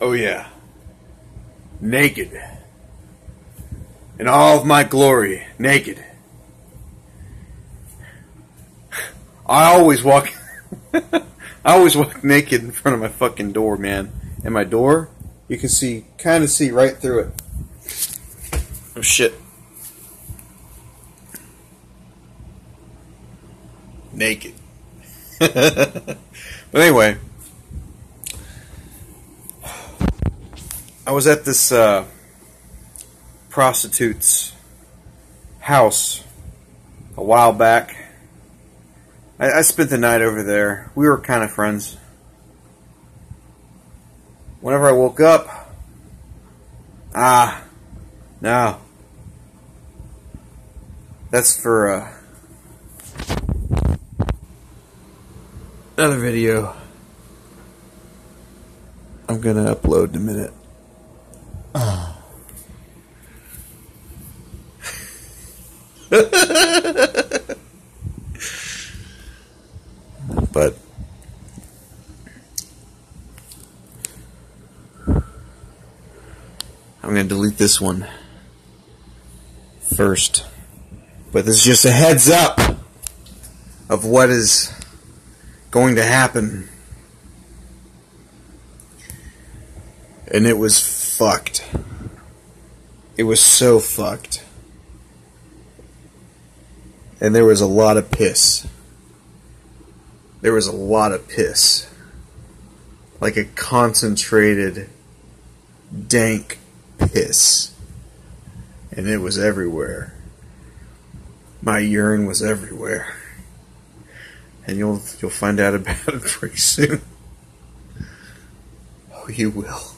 Oh, yeah. Naked. In all of my glory, naked. I always walk. I always walk naked in front of my fucking door, man. And my door, you can see, kind of see right through it. Oh shit. Naked. but anyway, I was at this uh, prostitute's house a while back. I, I spent the night over there. We were kind of friends. Whenever I woke up, ah, no. That's for uh, another video I'm gonna upload in a minute. but I'm going to delete this one first. But this is just a heads up of what is going to happen. And it was fucked. It was so fucked. And there was a lot of piss. There was a lot of piss. Like a concentrated, dank piss. And it was everywhere. My urine was everywhere. And you'll you'll find out about it pretty soon. Oh, you will.